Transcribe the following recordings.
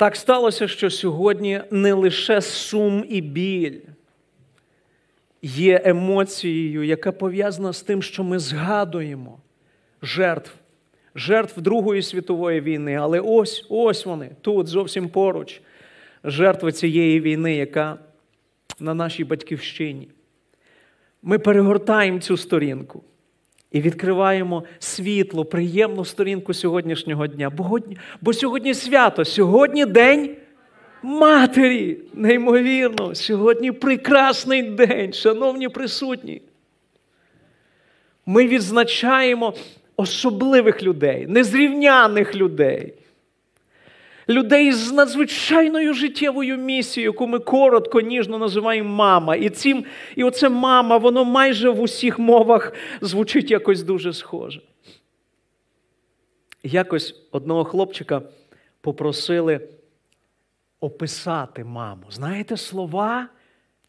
Так сталося, що сьогодні не лише сум і біль є емоцією, яка пов'язана з тим, що ми згадуємо жертв, жертв Другої світової війни. Але ось ось вони тут, зовсім поруч, жертви цієї війни, яка на нашій батьківщині. Ми перегортаємо цю сторінку і відкриваємо світло, приємну сторінку сьогоднішнього дня. Бо сьогодні свято, сьогодні день матері. Неймовірно, сьогодні прекрасний день, шановні присутні. Ми відзначаємо особливих людей, незрівняних людей людей з надзвичайною життєвою місією, яку ми коротко, ніжно називаємо мама. І цим, і оце мама, воно майже в усіх мовах звучить якось дуже схоже. Якось одного хлопчика попросили описати маму. Знаєте, слова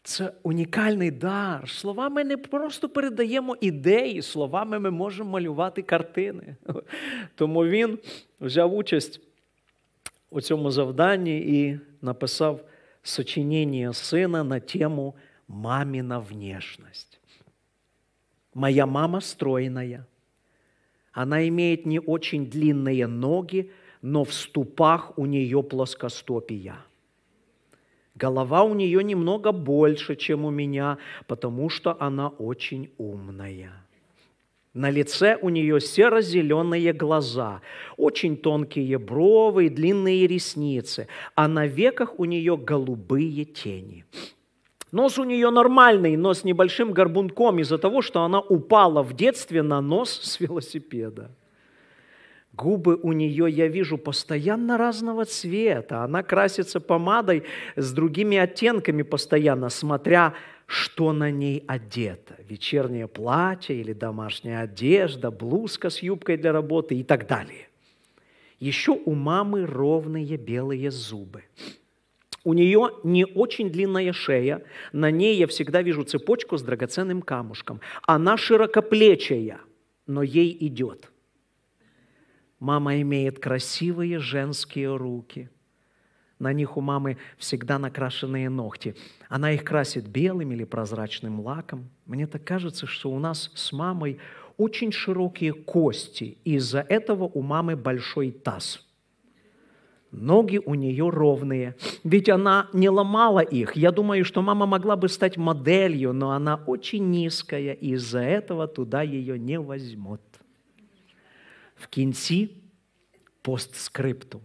це унікальний дар. Словами ми не просто передаємо ідеї, словами ми можемо малювати картини. Тому він взяв участь у цьому завданні і написав сочинение сына на тему «Мамина внешность». Моя мама стройная. Она имеет не очень длинные ноги, но в ступах у нее плоскостопия. Голова у нее немного больше, чем у меня, потому что она очень умная. На лице у нее серо-зеленые глаза, очень тонкие бровы и длинные ресницы, а на веках у нее голубые тени. Нос у нее нормальный, но с небольшим горбунком из-за того, что она упала в детстве на нос с велосипеда. Губы у нее, я вижу, постоянно разного цвета. Она красится помадой с другими оттенками постоянно, смотря что на ней одето. Вечернее платье или домашняя одежда, блузка с юбкой для работы и так далее. Еще у мамы ровные белые зубы. У нее не очень длинная шея, на ней я всегда вижу цепочку с драгоценным камушком. Она широкоплечая, но ей идет. Мама имеет красивые женские руки – на них у мамы всегда накрашенные ногти. Она их красит белым или прозрачным лаком. Мне так кажется, что у нас с мамой очень широкие кости, и из-за этого у мамы большой таз. Ноги у нее ровные, ведь она не ломала их. Я думаю, что мама могла бы стать моделью, но она очень низкая, и из-за этого туда ее не возьмут. В кінці постскриптум.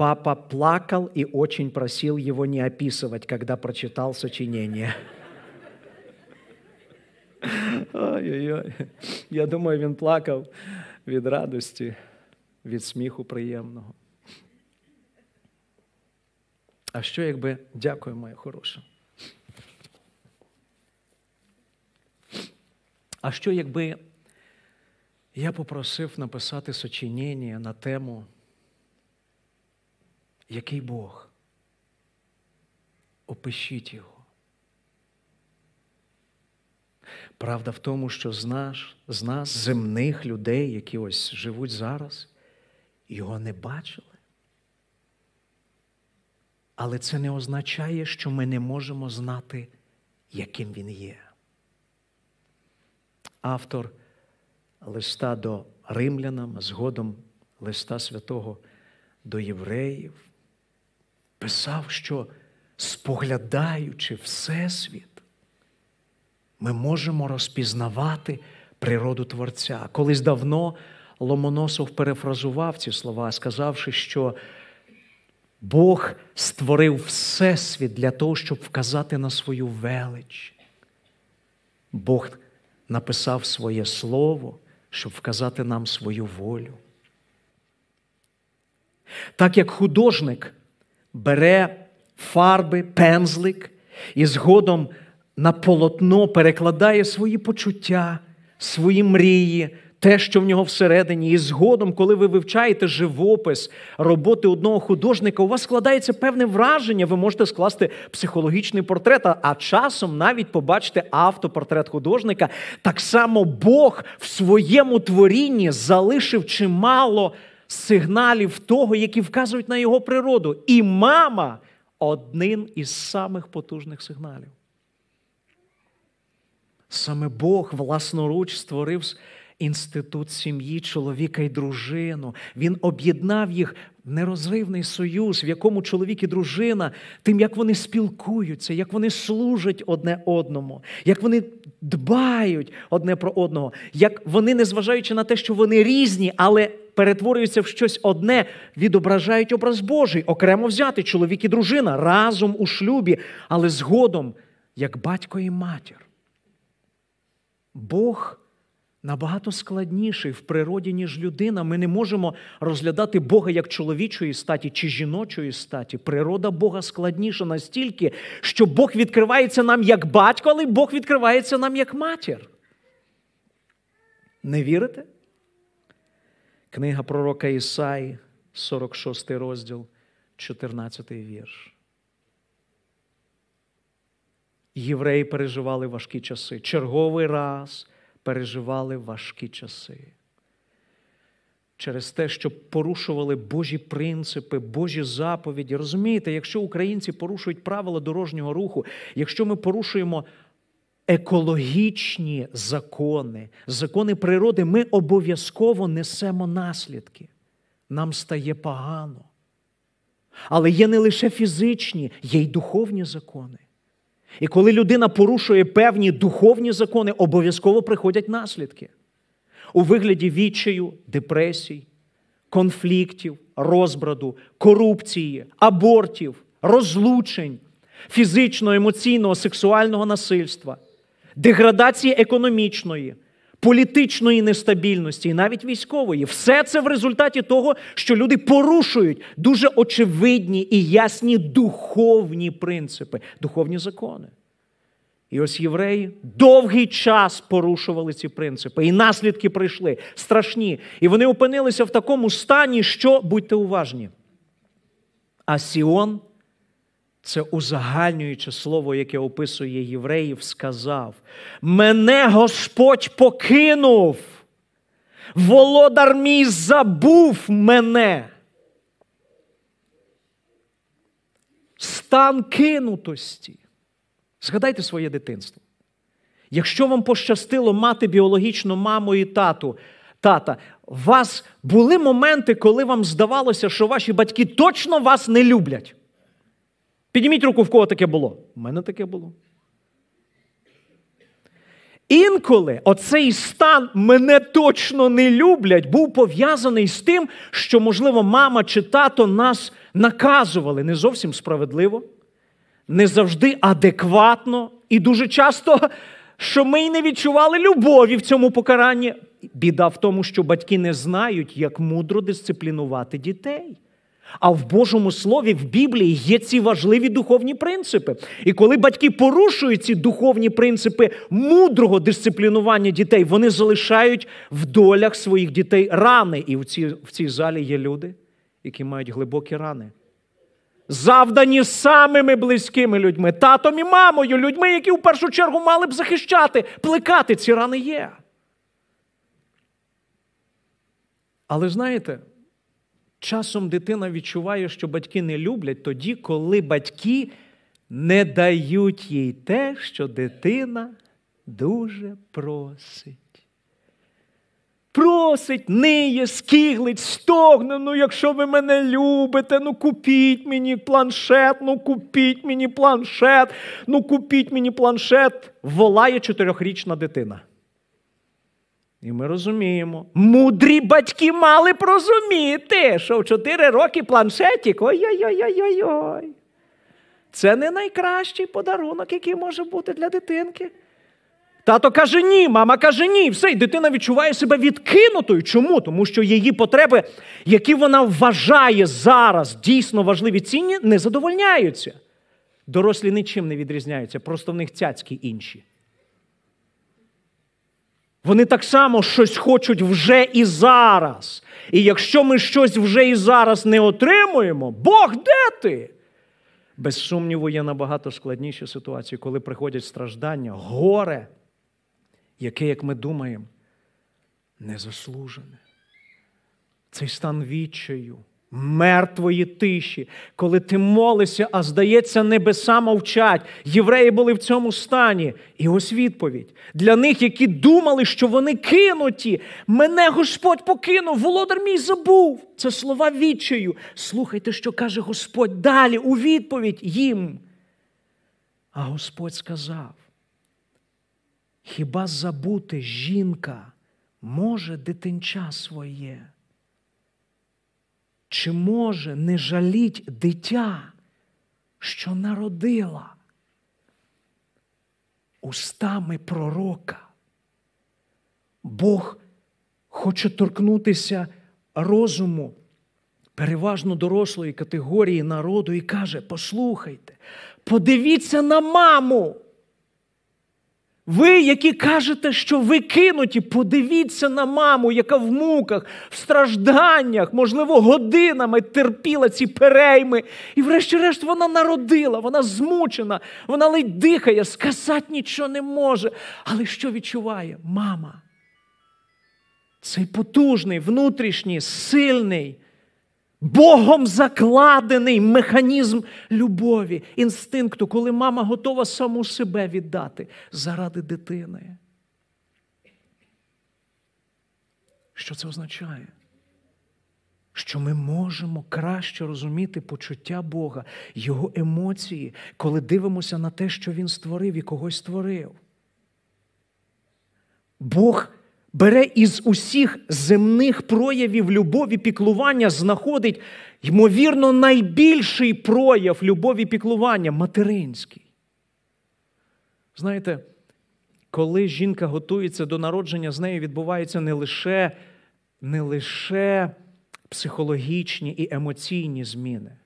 Папа плакал и очень просил его не описывать, когда прочитал сочинение. Ой-ой-ой. Я думаю, він плакав від радості, від сміху приємного. А що, якби дякую, моя хороша? А що, якби я попросив написати сочинення на тему? Який Бог? Опишіть його. Правда в тому, що з нас, з нас, земних людей, які ось живуть зараз, його не бачили. Але це не означає, що ми не можемо знати, яким він є. Автор листа до римлянам, згодом листа святого до євреїв писав, що споглядаючи Всесвіт, ми можемо розпізнавати природу Творця. Колись давно Ломоносов перефразував ці слова, сказавши, що Бог створив Всесвіт для того, щоб вказати на свою велич. Бог написав своє слово, щоб вказати нам свою волю. Так як художник бере фарби, пензлик і згодом на полотно перекладає свої почуття, свої мрії, те, що в нього всередині. І згодом, коли ви вивчаєте живопис роботи одного художника, у вас складається певне враження, ви можете скласти психологічний портрет, а часом навіть побачите автопортрет художника. Так само Бог в своєму творінні залишив чимало сигналів того, які вказують на його природу. І мама один із самих потужних сигналів. Саме Бог власноруч створив інститут сім'ї, чоловіка і дружину. Він об'єднав їх нерозривний союз, в якому чоловік і дружина, тим, як вони спілкуються, як вони служать одне одному, як вони дбають одне про одного, як вони, незважаючи на те, що вони різні, але перетворюються в щось одне, відображають образ Божий, окремо взяти чоловік і дружина разом у шлюбі, але згодом, як батько і матір. Бог набагато складніший в природі, ніж людина. Ми не можемо розглядати Бога як чоловічої статі чи жіночої статі. Природа Бога складніша настільки, що Бог відкривається нам як батько, але Бог відкривається нам як матір. Не вірите? Книга пророка Ісаї, 46 розділ, 14 вірш. Євреї переживали важкі часи. Черговий раз переживали важкі часи. Через те, що порушували Божі принципи, Божі заповіді. Розумієте, якщо українці порушують правила дорожнього руху, якщо ми порушуємо екологічні закони, закони природи, ми обов'язково несемо наслідки. Нам стає погано. Але є не лише фізичні, є й духовні закони. І коли людина порушує певні духовні закони, обов'язково приходять наслідки. У вигляді відчаю, депресій, конфліктів, розбраду, корупції, абортів, розлучень, фізичного, емоційного, сексуального насильства, деградації економічної політичної нестабільності і навіть військової. Все це в результаті того, що люди порушують дуже очевидні і ясні духовні принципи, духовні закони. І ось євреї довгий час порушували ці принципи, і наслідки прийшли страшні. І вони опинилися в такому стані, що будьте уважні. А Сіон це узагальнююче слово, яке описує євреїв, сказав: Мене Господь покинув, володар мій забув мене. Стан кинутості. Згадайте своє дитинство. Якщо вам пощастило мати біологічну маму і тату, тата, у вас були моменти, коли вам здавалося, що ваші батьки точно вас не люблять. Підніміть руку, в кого таке було. У мене таке було. Інколи оцей стан мене точно не люблять, був пов'язаний з тим, що, можливо, мама чи тато нас наказували не зовсім справедливо, не завжди адекватно, і дуже часто, що ми й не відчували любові в цьому покаранні. Біда в тому, що батьки не знають, як мудро дисциплінувати дітей. А в Божому Слові, в Біблії є ці важливі духовні принципи. І коли батьки порушують ці духовні принципи мудрого дисциплінування дітей, вони залишають в долях своїх дітей рани. І в цій, в цій залі є люди, які мають глибокі рани. Завдані самими близькими людьми, татом і мамою, людьми, які в першу чергу мали б захищати, плекати ці рани є. Але знаєте, Часом дитина відчуває, що батьки не люблять тоді, коли батьки не дають їй те, що дитина дуже просить. Просить, ниє, скиглить, стогне, ну якщо ви мене любите, ну купіть мені планшет, ну купіть мені планшет, ну купіть мені планшет, волає чотирьохрічна дитина. І ми розуміємо, мудрі батьки мали б розуміти, що в 4 роки планшетик ой-ой-ой-ой-ой. Це не найкращий подарунок, який може бути для дитинки. Тато каже ні, мама каже ні. Все, і дитина відчуває себе відкинутою. Чому? Тому що її потреби, які вона вважає зараз дійсно важливі цінні, не задовольняються. Дорослі нічим не відрізняються, просто в них цяцькі інші. Вони так само щось хочуть вже і зараз. І якщо ми щось вже і зараз не отримуємо, Бог де ти? Без сумніву, є набагато складніші ситуації, коли приходять страждання, горе, яке, як ми думаємо, незаслужене. цей стан відчаю, мертвої тиші, коли ти молишся, а здається, небеса мовчать. Євреї були в цьому стані. І ось відповідь для них, які думали, що вони кинуті. Мене Господь покинув, володар мій забув. Це слова відчаю. Слухайте, що каже Господь далі у відповідь їм. А Господь сказав: Хіба забути жінка може дитинча своє? Чи може не жаліть дитя, що народила устами пророка? Бог хоче торкнутися розуму переважно дорослої категорії народу і каже: послухайте, подивіться на маму. Ви, які кажете, що ви кинуті, подивіться на маму, яка в муках, в стражданнях, можливо, годинами терпіла ці перейми. І, врешті-решт, вона народила, вона змучена, вона ледь дихає, сказати нічого не може. Але що відчуває? Мама. Цей потужний, внутрішній, сильний, Богом закладений механізм любові, інстинкту, коли мама готова саму себе віддати заради дитини. Що це означає? Що ми можемо краще розуміти почуття Бога, Його емоції, коли дивимося на те, що Він створив і когось створив. Бог бере із усіх земних проявів любові піклування, знаходить, ймовірно, найбільший прояв любові піклування материнський. Знаєте, коли жінка готується до народження, з нею відбуваються не лише, не лише психологічні і емоційні зміни.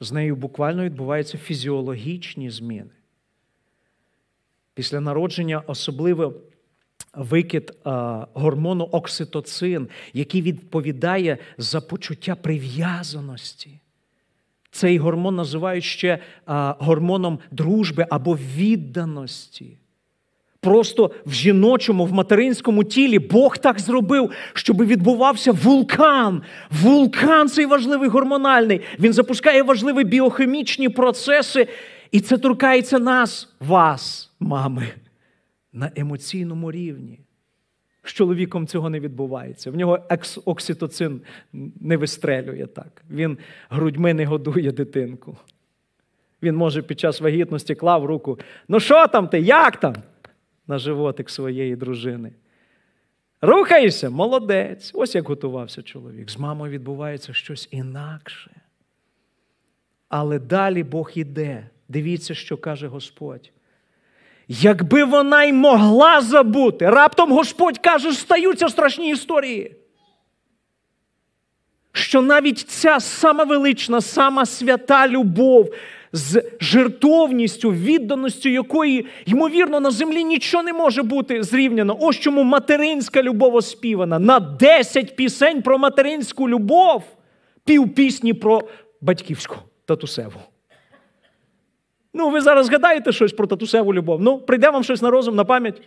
З нею буквально відбуваються фізіологічні зміни. Після народження особливо викид а, гормону окситоцин, який відповідає за почуття прив'язаності. Цей гормон називають ще а, гормоном дружби або відданості. Просто в жіночому, в материнському тілі Бог так зробив, щоб відбувався вулкан. Вулкан цей важливий гормональний. Він запускає важливі біохімічні процеси, і це торкається нас, вас, мами на емоційному рівні. З чоловіком цього не відбувається. В нього окситоцин не вистрелює так. Він грудьми не годує дитинку. Він може під час вагітності клав руку. Ну що там ти? Як там? На животик своєї дружини. Рухаєшся, молодець. Ось як готувався чоловік. З мамою відбувається щось інакше. Але далі Бог іде. Дивіться, що каже Господь. Якби вона й могла забути, раптом Господь каже, стаються страшні історії. Що навіть ця сама велична, сама свята любов з жертовністю, відданістю якої, ймовірно, на землі нічого не може бути зрівняно. Ось чому материнська любов оспівана. На 10 пісень про материнську любов, пів пісні про батьківську татусеву. Ну, ви зараз згадаєте щось про татусеву любов. Ну, прийде вам щось на розум, на пам'ять.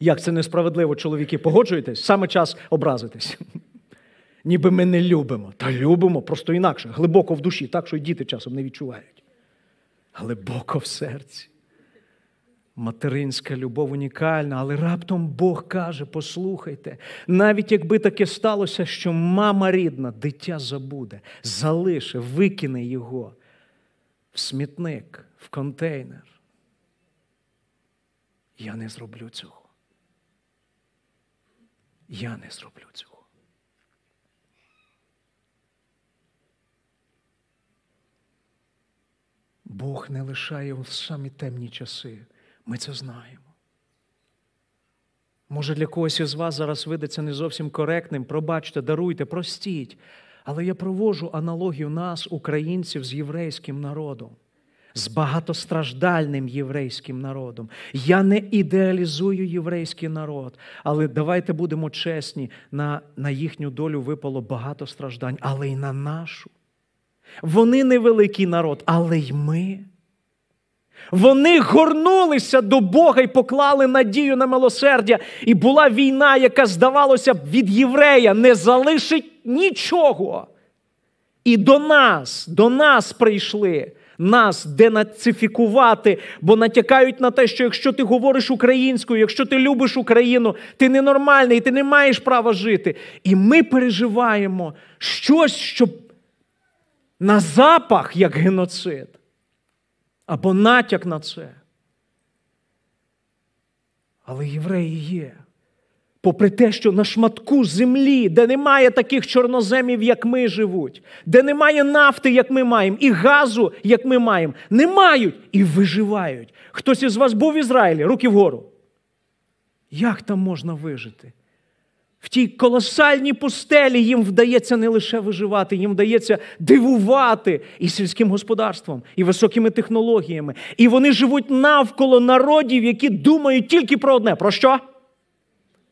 Як це несправедливо, чоловіки, погоджуєтесь? Саме час образитись. Ніби ми не любимо. Та любимо, просто інакше, глибоко в душі, так що й діти часом не відчувають. Глибоко в серці. Материнська любов унікальна, але раптом Бог каже: послухайте, навіть якби таке сталося, що мама рідна, дитя забуде, залише, викине його в смітник, в контейнер. Я не зроблю цього. Я не зроблю цього. Бог не лишає в самі темні часи. Ми це знаємо. Може, для когось із вас зараз видаться не зовсім коректним. Пробачте, даруйте, простіть. Але я провожу аналогію нас, українців, з єврейським народом, з багатостраждальним єврейським народом. Я не ідеалізую єврейський народ, але давайте будемо чесні, на, на їхню долю випало багато страждань, але й на нашу. Вони невеликий народ, але й ми. Вони горнулися до Бога і поклали надію на милосердя. І була війна, яка, здавалося б, від єврея не залишить нічого. І до нас, до нас прийшли нас денацифікувати, бо натякають на те, що якщо ти говориш українською, якщо ти любиш Україну, ти ненормальний, ти не маєш права жити. І ми переживаємо щось, що на запах як геноцид, або натяк на це. Але євреї є попри те, що на шматку землі, де немає таких чорноземів, як ми живуть, де немає нафти, як ми маємо, і газу, як ми маємо, не мають і виживають. Хтось із вас був в Ізраїлі, руки вгору. Як там можна вижити? В тій колосальній пустелі їм вдається не лише виживати, їм вдається дивувати і сільським господарством, і високими технологіями. І вони живуть навколо народів, які думають тільки про одне: про що?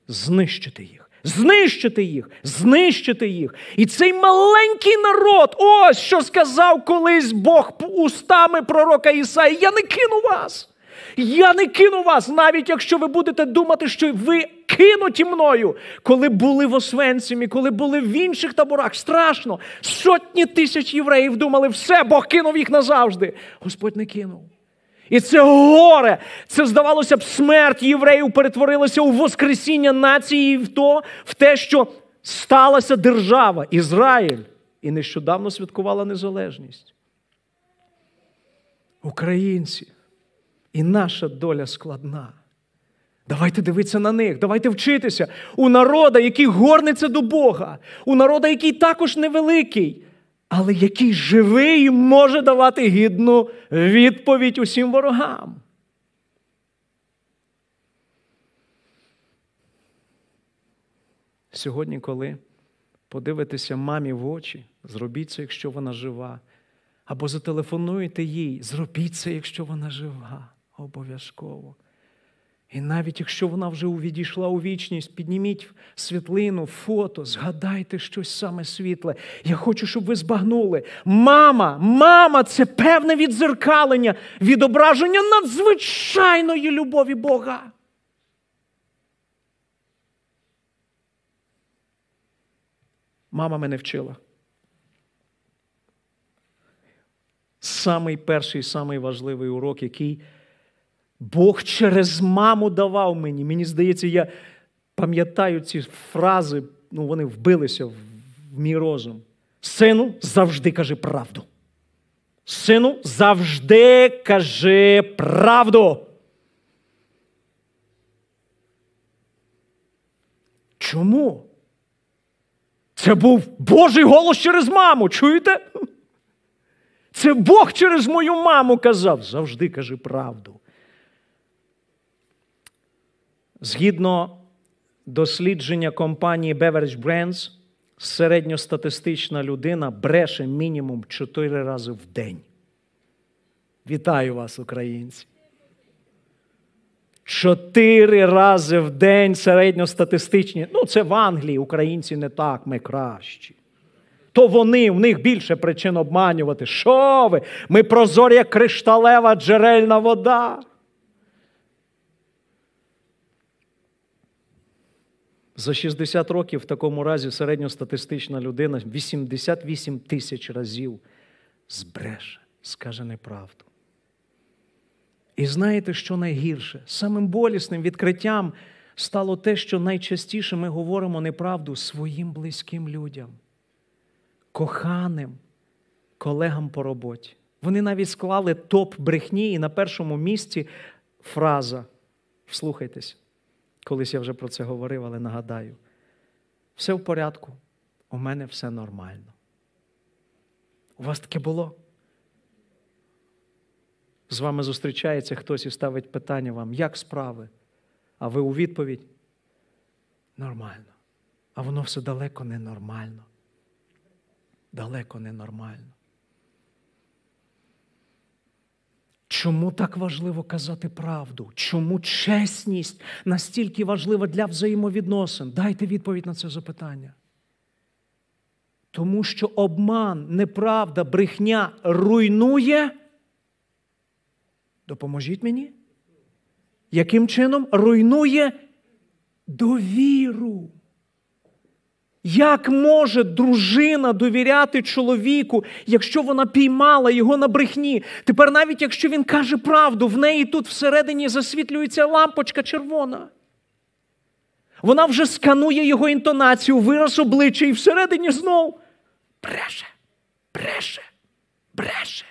Знищити їх, знищити їх, знищити їх. І цей маленький народ, ось що сказав колись Бог устами пророка Ісаї: Я не кину вас. Я не кину вас, навіть якщо ви будете думати, що ви кинуті мною, коли були в Освенцімі, коли були в інших таборах. Страшно. Сотні тисяч євреїв думали, все, Бог кинув їх назавжди. Господь не кинув. І це горе, це здавалося б, смерть євреїв перетворилася у Воскресіння нації в то, в те, що сталася держава Ізраїль і нещодавно святкувала незалежність. Українці, і наша доля складна. Давайте дивитися на них, давайте вчитися у народа, який горниться до Бога, у народа, який також невеликий але який живий може давати гідну відповідь усім ворогам. Сьогодні, коли подивитеся мамі в очі, зробіть це, якщо вона жива, або зателефонуєте їй, зробіть це, якщо вона жива, обов'язково. І навіть якщо вона вже увідійшла у вічність, підніміть світлину, фото, згадайте щось саме світле. Я хочу, щоб ви збагнули. Мама, мама це певне відзеркалення, відображення надзвичайної любові Бога. Мама мене вчила. Самий перший, самий важливий урок, який. Бог через маму давав мені. Мені здається, я пам'ятаю ці фрази, ну вони вбилися в мій розум. Сину, завжди кажи правду. Сину, завжди кажи правду. Чому? Це був Божий голос через маму. Чуєте? Це Бог через мою маму казав. Завжди кажи правду. Згідно дослідження компанії Beverage Brands, середньостатистична людина бреше мінімум 4 рази в день. Вітаю вас, українці! Чотири рази в день середньостатистичні. Ну, це в Англії, українці не так, ми кращі. То вони, в них більше причин обманювати. Що ви? Ми прозорі, як кришталева джерельна вода. За 60 років в такому разі середньостатистична людина 88 тисяч разів збреше, скаже неправду. І знаєте, що найгірше? Самим болісним відкриттям стало те, що найчастіше ми говоримо неправду своїм близьким людям, коханим колегам по роботі. Вони навіть склали топ брехні, і на першому місці фраза. Вслухайтесь. Колись я вже про це говорив, але нагадаю. Все в порядку, у мене все нормально. У вас таке було? З вами зустрічається хтось і ставить питання вам, як справи? А ви у відповідь? Нормально. А воно все далеко не нормально. Далеко не нормально. Чому так важливо казати правду? Чому чесність настільки важлива для взаємовідносин? Дайте відповідь на це запитання. Тому що обман, неправда, брехня руйнує Допоможіть мені. Яким чином руйнує довіру? Як може дружина довіряти чоловіку, якщо вона піймала його на брехні? Тепер, навіть якщо він каже правду, в неї тут всередині засвітлюється лампочка червона. Вона вже сканує його інтонацію, вираз обличчя і всередині знов бреше, бреше, бреше.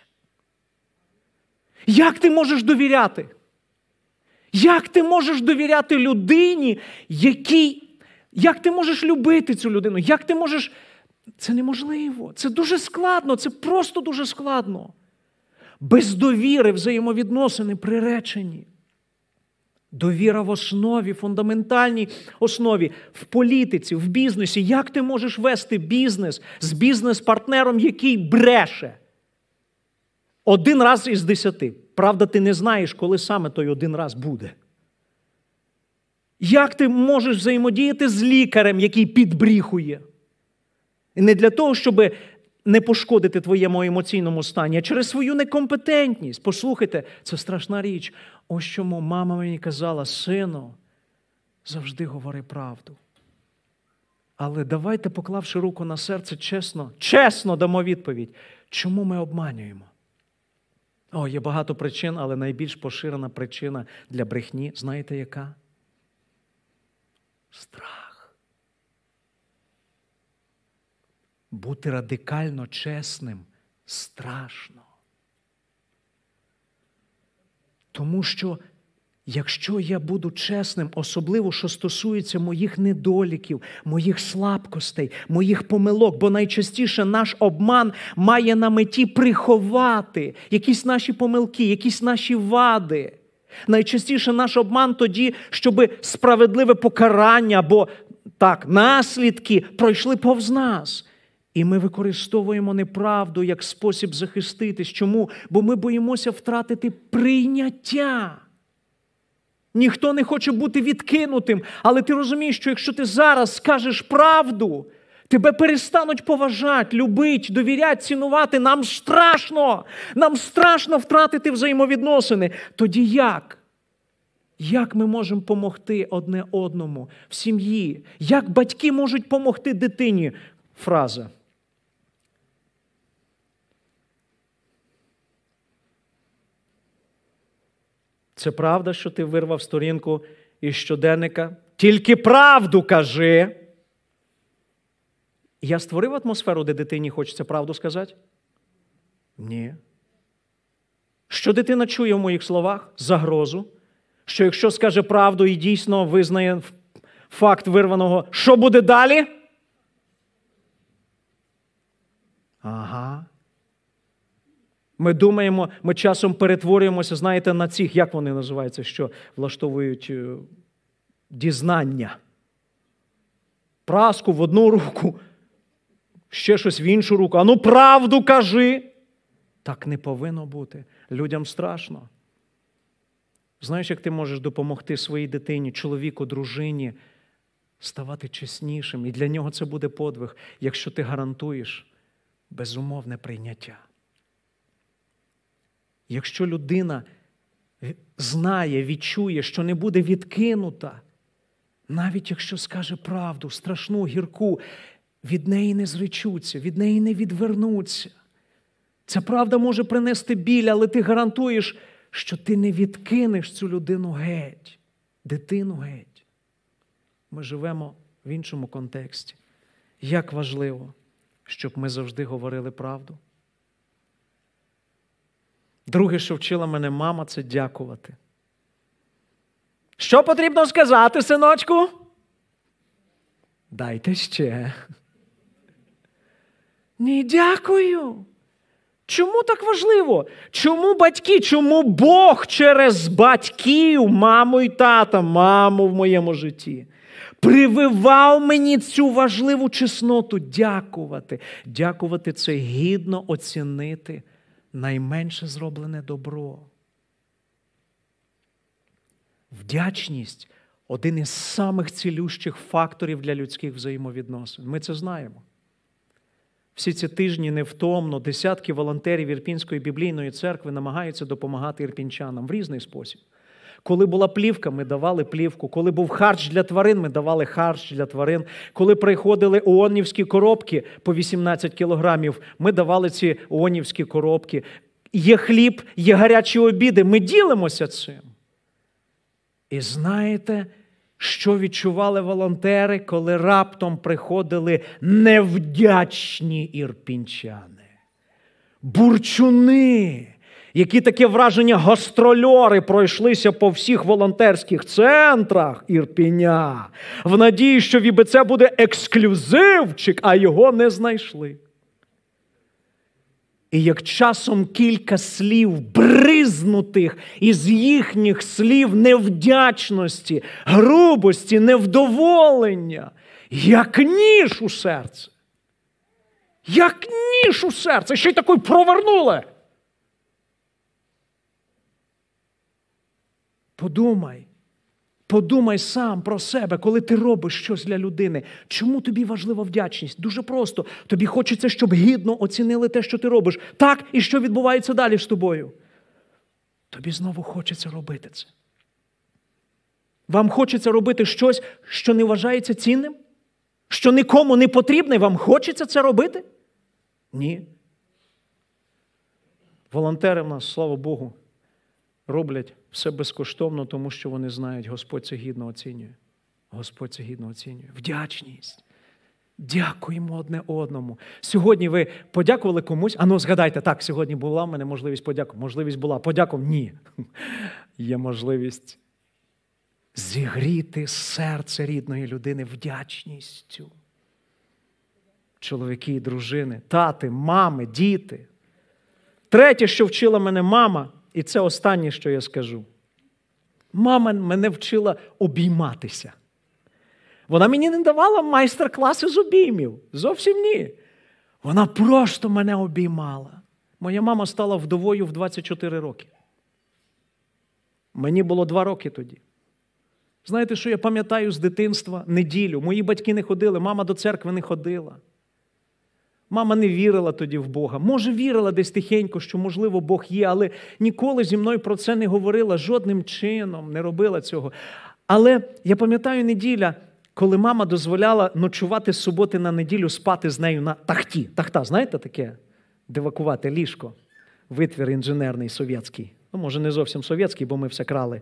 Як ти можеш довіряти? Як ти можеш довіряти людині, який. Як ти можеш любити цю людину? Як ти можеш. Це неможливо. Це дуже складно, це просто дуже складно. Без довіри взаємовідносини приречені. Довіра в основі, фундаментальній основі, в політиці, в бізнесі. Як ти можеш вести бізнес з бізнес-партнером, який бреше? Один раз із десяти. Правда, ти не знаєш, коли саме той один раз буде. Як ти можеш взаємодіяти з лікарем, який підбріхує? І не для того, щоб не пошкодити твоєму емоційному стані, а через свою некомпетентність. Послухайте, це страшна річ. Ось чому мама мені казала, сину, завжди говори правду. Але давайте, поклавши руку на серце, чесно, чесно дамо відповідь, чому ми обманюємо. О, є багато причин, але найбільш поширена причина для брехні, знаєте яка? Страх. Бути радикально чесним страшно. Тому що, якщо я буду чесним, особливо, що стосується моїх недоліків, моїх слабкостей, моїх помилок, бо найчастіше наш обман має на меті приховати якісь наші помилки, якісь наші вади. Найчастіше наш обман тоді, щоб справедливе покарання або так, наслідки пройшли повз нас. І ми використовуємо неправду як спосіб захиститись. Чому? Бо ми боїмося втратити прийняття. Ніхто не хоче бути відкинутим, але ти розумієш, що якщо ти зараз скажеш правду, тебе перестануть поважати, любити, довіряти, цінувати. Нам страшно, нам страшно втратити взаємовідносини. Тоді як? Як ми можемо допомогти одне одному в сім'ї? Як батьки можуть допомогти дитині? Фраза. Це правда, що ти вирвав сторінку із щоденника? Тільки правду кажи. Я створив атмосферу, де дитині хочеться правду сказати? Ні. Що дитина чує в моїх словах? Загрозу. Що якщо скаже правду і дійсно визнає факт вирваного, що буде далі? Ага. Ми думаємо, ми часом перетворюємося, знаєте, на цих, як вони називаються, що влаштовують е, дізнання. Праску в одну руку, ще щось в іншу руку. А ну правду кажи. Так не повинно бути. Людям страшно. Знаєш, як ти можеш допомогти своїй дитині, чоловіку, дружині ставати чеснішим. І для нього це буде подвиг, якщо ти гарантуєш безумовне прийняття. Якщо людина знає, відчує, що не буде відкинута, навіть якщо скаже правду, страшну, гірку, від неї не зречуться, від неї не відвернуться. Ця правда може принести біль, але ти гарантуєш, що ти не відкинеш цю людину геть, дитину геть. Ми живемо в іншому контексті. Як важливо, щоб ми завжди говорили правду. Друге, що вчила мене мама, це дякувати. Що потрібно сказати, синочку? Дайте ще. Ні, дякую. Чому так важливо? Чому батьки? Чому Бог через батьків, маму і тата, маму в моєму житті? Прививав мені цю важливу чесноту дякувати. Дякувати це гідно оцінити найменше зроблене добро. Вдячність один із самих цілющих факторів для людських взаємовідносин. Ми це знаємо. Всі ці тижні невтомно десятки волонтерів Ірпінської біблійної церкви намагаються допомагати ірпінчанам в різний спосіб. Коли була плівка, ми давали плівку. Коли був харч для тварин, ми давали харч для тварин. Коли приходили ООНівські коробки по 18 кілограмів, ми давали ці ООНівські коробки. Є хліб, є гарячі обіди. Ми ділимося цим. І знаєте, що відчували волонтери, коли раптом приходили невдячні ірпінчани, бурчуни, які таке враження гастрольори пройшлися по всіх волонтерських центрах Ірпіня, в надії, що в ІБЦ буде ексклюзивчик, а його не знайшли. І як часом кілька слів бризнутих із їхніх слів невдячності, грубості, невдоволення, як ніж у серце. Як ніж у серце, ще й такий провернули. Подумай, Подумай сам про себе, коли ти робиш щось для людини. Чому тобі важлива вдячність? Дуже просто. Тобі хочеться, щоб гідно оцінили те, що ти робиш. Так, і що відбувається далі з тобою. Тобі знову хочеться робити це. Вам хочеться робити щось, що не вважається цінним? Що нікому не потрібне, вам хочеться це робити? Ні. Волонтери в нас, слава Богу, роблять все безкоштовно, тому що вони знають, Господь це гідно оцінює. Господь це гідно оцінює. Вдячність. Дякуємо одне одному. Сьогодні ви подякували комусь. Ану, згадайте, так, сьогодні була в мене можливість подякувати. Можливість була. Подякував? Ні. Є можливість зігріти серце рідної людини вдячністю. Чоловіки і дружини, тати, мами, діти. Третє, що вчила мене мама, і це останнє, що я скажу. Мама мене вчила обійматися. Вона мені не давала майстер-класи з обіймів. Зовсім ні. Вона просто мене обіймала. Моя мама стала вдовою в 24 роки. Мені було 2 роки тоді. Знаєте, що я пам'ятаю з дитинства неділю? Мої батьки не ходили, мама до церкви не ходила. Мама не вірила тоді в Бога. Може, вірила десь тихенько, що, можливо, Бог є, але ніколи зі мною про це не говорила жодним чином, не робила цього. Але я пам'ятаю неділя, коли мама дозволяла ночувати з суботи на неділю спати з нею на тахті. Тахта, знаєте таке? Дивакувати ліжко, витвір інженерний совєтський. Ну, може, не зовсім совєтський, бо ми все крали.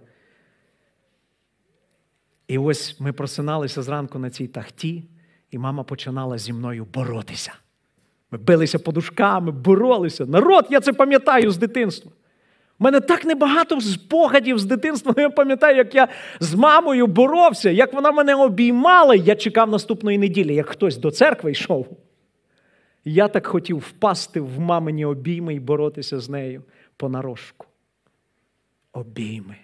І ось ми просиналися зранку на цій тахті, і мама починала зі мною боротися. Ми билися подушками, боролися. Народ, я це пам'ятаю з дитинства. У мене так небагато спогадів з дитинства. Я пам'ятаю, як я з мамою боровся, як вона мене обіймала. Я чекав наступної неділі, як хтось до церкви йшов. Я так хотів впасти в мамині обійми і боротися з нею понарошку. Обійми.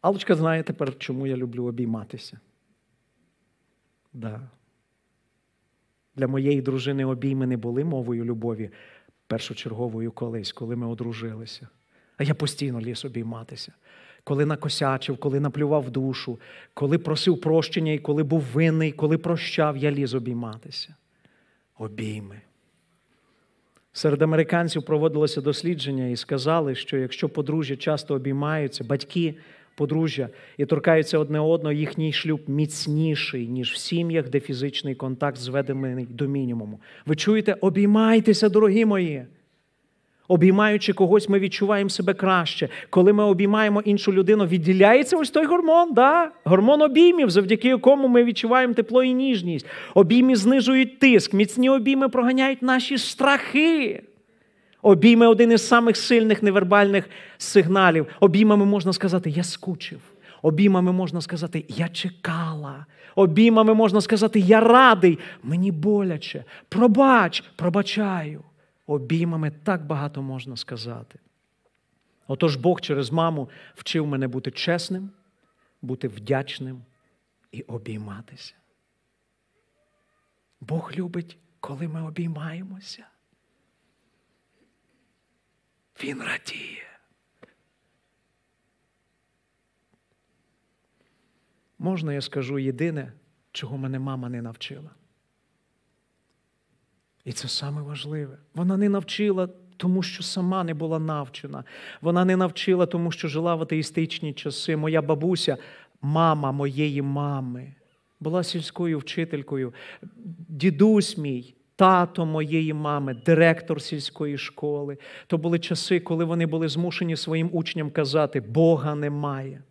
Алочка знає тепер, чому я люблю обійматися. Да. Для моєї дружини обійми не були мовою любові першочерговою колись, коли ми одружилися. А я постійно ліз обійматися. Коли накосячив, коли наплював душу, коли просив прощення і коли був винний, коли прощав, я ліз обійматися. Обійми. Серед американців проводилося дослідження і сказали, що якщо подружжя часто обіймаються, батьки подружжя і торкаються одне одного, їхній шлюб міцніший, ніж в сім'ях, де фізичний контакт зведений до мінімуму. Ви чуєте, обіймайтеся, дорогі мої. Обіймаючи когось, ми відчуваємо себе краще. Коли ми обіймаємо іншу людину, відділяється ось той гормон, да? гормон обіймів, завдяки якому ми відчуваємо тепло і ніжність. Обійми знижують тиск, міцні обійми проганяють наші страхи. Обійми один із самих сильних невербальних сигналів. Обіймами можна сказати, я скучив. Обіймами можна сказати, я чекала. Обіймами можна сказати, я радий, мені боляче. Пробач, пробачаю. Обіймами так багато можна сказати. Отож Бог через маму вчив мене бути чесним, бути вдячним і обійматися. Бог любить, коли ми обіймаємося. Він радіє. Можна, я скажу єдине, чого мене мама не навчила. І це саме важливе. Вона не навчила, тому що сама не була навчена. Вона не навчила, тому що жила в атеїстичні часи. Моя бабуся, мама моєї мами, була сільською вчителькою. Дідусь мій. Тато моєї мами, директор сільської школи. То були часи, коли вони були змушені своїм учням казати, Бога немає.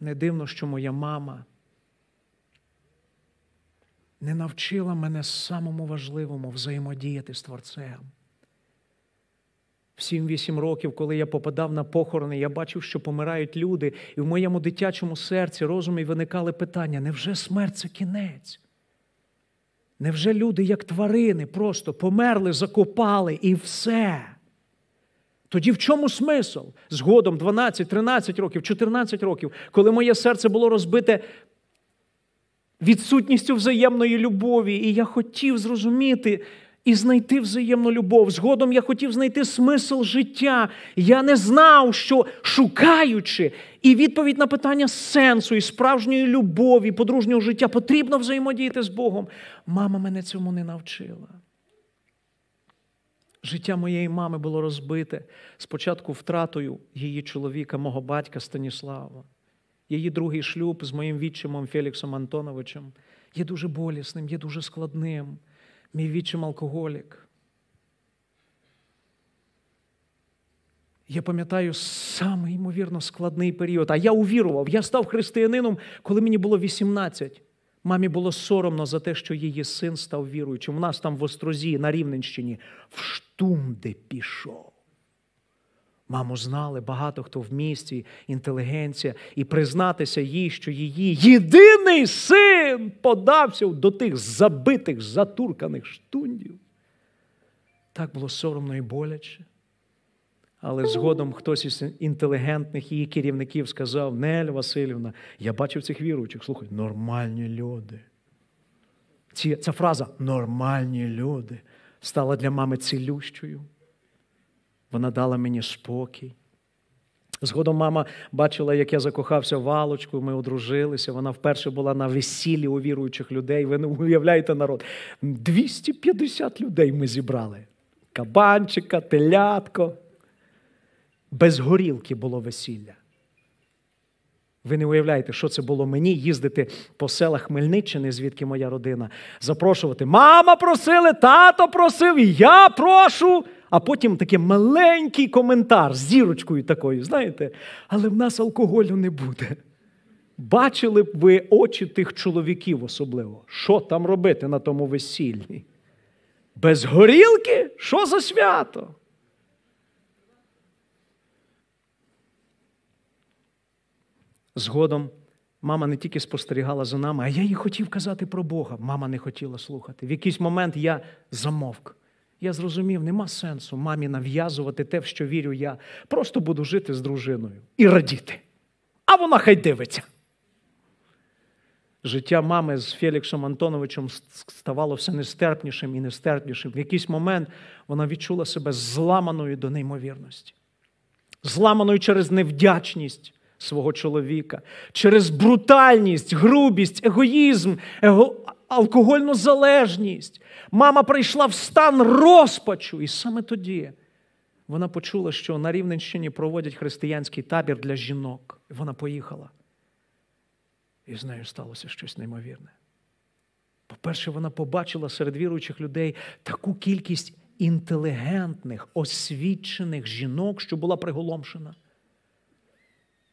Не дивно, що моя мама не навчила мене самому важливому взаємодіяти з Творцем. В 7-8 років, коли я попадав на похорони, я бачив, що помирають люди, і в моєму дитячому серці розумі виникали питання: невже смерть це кінець? Невже люди, як тварини, просто померли, закопали і все? Тоді в чому смисл? Згодом 12, 13 років, 14 років, коли моє серце було розбите відсутністю взаємної любові, і я хотів зрозуміти і знайти взаємну любов. Згодом я хотів знайти смисл життя. Я не знав, що шукаючи, і відповідь на питання сенсу і справжньої любові, подружнього життя потрібно взаємодіяти з Богом. Мама мене цьому не навчила. Життя моєї мами було розбите спочатку втратою її чоловіка, мого батька Станіслава. Її другий шлюб з моїм відчимом Феліксом Антоновичем є дуже болісним, є дуже складним. Мій відчим алкоголік. Я пам'ятаю самий ймовірно складний період. А я увірував, я став християнином, коли мені було 18. Мамі було соромно за те, що її син став віруючим. У нас там в Острозі, на Рівненщині, в штумди пішов. Маму знали багато хто в місті, інтелігенція, і признатися їй, що її єдиний син подався до тих забитих, затурканих штундів. Так було соромно і боляче. Але згодом хтось із інтелігентних її керівників сказав: Нель Васильівна, я бачив цих віруючих, слухай, нормальні люди. Ці, Ця фраза нормальні люди стала для мами цілющою. Вона дала мені спокій. Згодом мама бачила, як я закохався в Алочку, ми одружилися. Вона вперше була на весіллі у віруючих людей. Ви не уявляєте народ. 250 людей ми зібрали. Кабанчика, телятко. Без горілки було весілля. Ви не уявляєте, що це було мені їздити по селах Хмельниччини, звідки моя родина, запрошувати. Мама просили, тато просив, я прошу а потім такий маленький коментар з зірочкою такою, знаєте, але в нас алкоголю не буде. Бачили б ви очі тих чоловіків особливо, що там робити на тому весіллі? Без горілки? Що за свято? Згодом мама не тільки спостерігала за нами, а я їй хотів казати про Бога. Мама не хотіла слухати. В якийсь момент я замовк. Я зрозумів, нема сенсу мамі нав'язувати те, в що вірю я. Просто буду жити з дружиною і радіти. А вона хай дивиться. Життя мами з Феліксом Антоновичем ставало все нестерпнішим і нестерпнішим. В якийсь момент вона відчула себе зламаною до неймовірності, зламаною через невдячність свого чоловіка, через брутальність, грубість, егоїзм, его... алкогольну залежність. Мама прийшла в стан розпачу. І саме тоді вона почула, що на Рівненщині проводять християнський табір для жінок. І вона поїхала. І з нею сталося щось неймовірне. По-перше, вона побачила серед віруючих людей таку кількість інтелігентних, освічених жінок, що була приголомшена.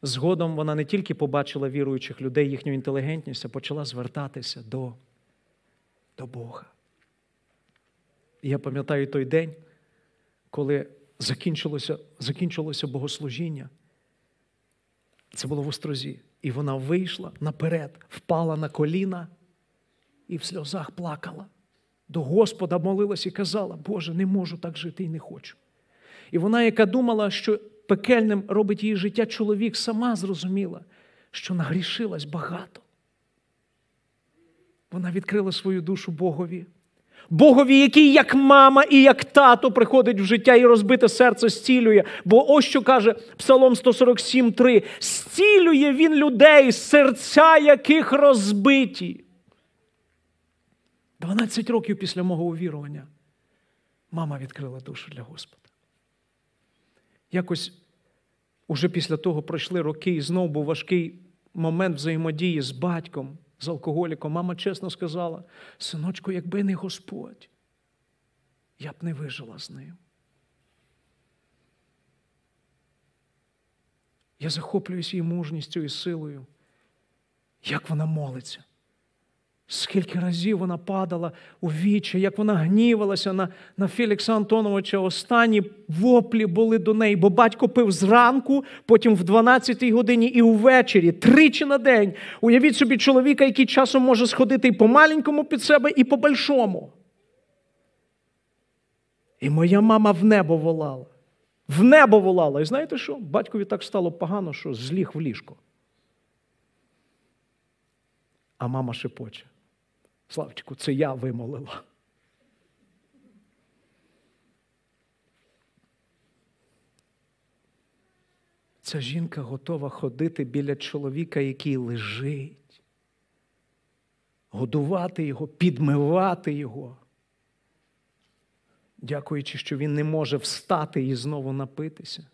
Згодом вона не тільки побачила віруючих людей, їхню інтелігентність, а почала звертатися до, до Бога. Я пам'ятаю той день, коли закінчилося закінчилося богослужіння. Це було в острозі. І вона вийшла наперед, впала на коліна і в сльозах плакала. До Господа молилась і казала, Боже, не можу так жити і не хочу. І вона, яка думала, що пекельним робить її життя чоловік, сама зрозуміла, що нагрішилась багато. Вона відкрила свою душу Богові. Богові, який як мама і як тато приходить в життя і розбите серце зцілює. Бо ось що каже Псалом 147,3: зцілює він людей, серця яких розбиті. 12 років після мого увірування мама відкрила душу для Господа. Якось уже після того пройшли роки, і знову був важкий момент взаємодії з батьком, з алкоголіком. Мама чесно сказала: синочку, якби не Господь, я б не вижила з ним. Я захоплююсь її мужністю і силою, як вона молиться. Скільки разів вона падала у вічі, як вона гнівалася на на Фелікса Антоновича. Останні воплі були до неї, бо батько пив зранку, потім в 12-й годині і увечері, тричі на день. Уявіть собі чоловіка, який часом може сходити і по маленькому під себе, і по большому. І моя мама в небо волала. В небо волала. І знаєте що? Батькові так стало погано, що зліг в ліжко. А мама шепоче. Славчику, це я вимолила. Ця жінка готова ходити біля чоловіка, який лежить, годувати його, підмивати його, дякуючи, що він не може встати і знову напитися.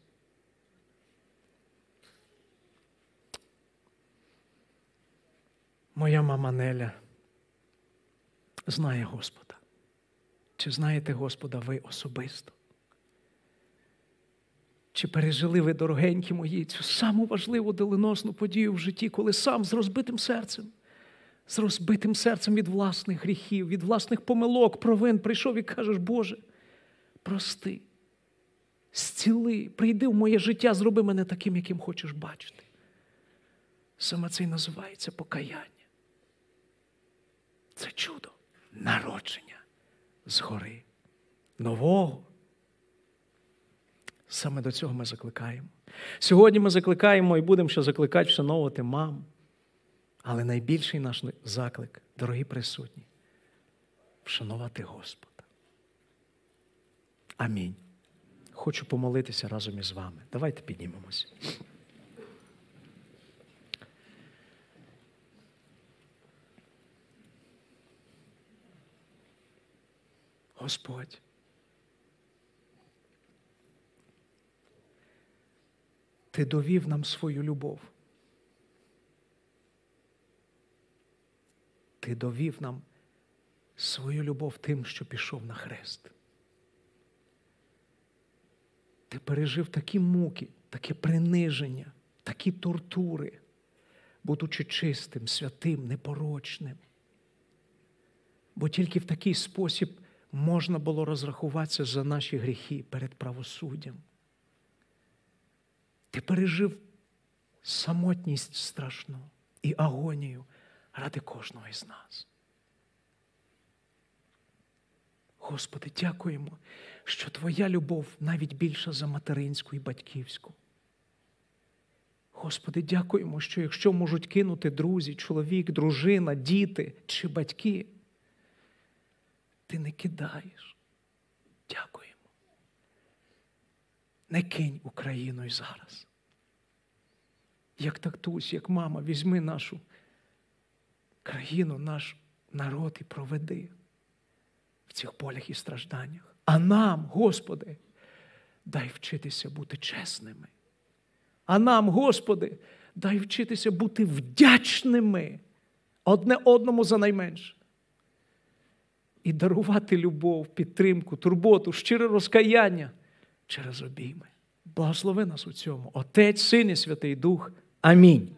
Моя мама Неля знає Господа. Чи знаєте Господа ви особисто? Чи пережили ви, дорогенькі мої, цю саму важливу доленосну подію в житті, коли сам з розбитим серцем, з розбитим серцем від власних гріхів, від власних помилок, провин прийшов і кажеш, Боже, прости, зціли, прийди в моє життя, зроби мене таким, яким хочеш бачити. Саме це й називається покаяння. Це чудо народження згори. Нового. Саме до цього ми закликаємо. Сьогодні ми закликаємо і будемо ще закликати вшановувати мам. Але найбільший наш заклик, дорогі присутні, вшанувати Господа. Амінь. Хочу помолитися разом із вами. Давайте піднімемося. Господь. Ти довів нам свою любов. Ти довів нам свою любов тим, що пішов на хрест. Ти пережив такі муки, таке приниження, такі тортури, будучи чистим, святим, непорочним. Бо тільки в такий спосіб можна було розрахуватися за наші гріхи перед правосуддям. Ти пережив самотність страшну і агонію ради кожного із нас. Господи, дякуємо, що Твоя любов навіть більша за материнську і батьківську. Господи, дякуємо, що якщо можуть кинути друзі, чоловік, дружина, діти чи батьки ти не кидаєш. Дякуємо. Не кинь Україну і зараз. Як тактусь, як мама, візьми нашу країну, наш народ і проведи в цих полях і стражданнях. А нам, Господи, дай вчитися бути чесними. А нам, Господи, дай вчитися бути вдячними одне одному за найменше і дарувати любов, підтримку, турботу, щире розкаяння через обійми. Благослови нас у цьому. Отець, Син і Святий Дух. Амінь.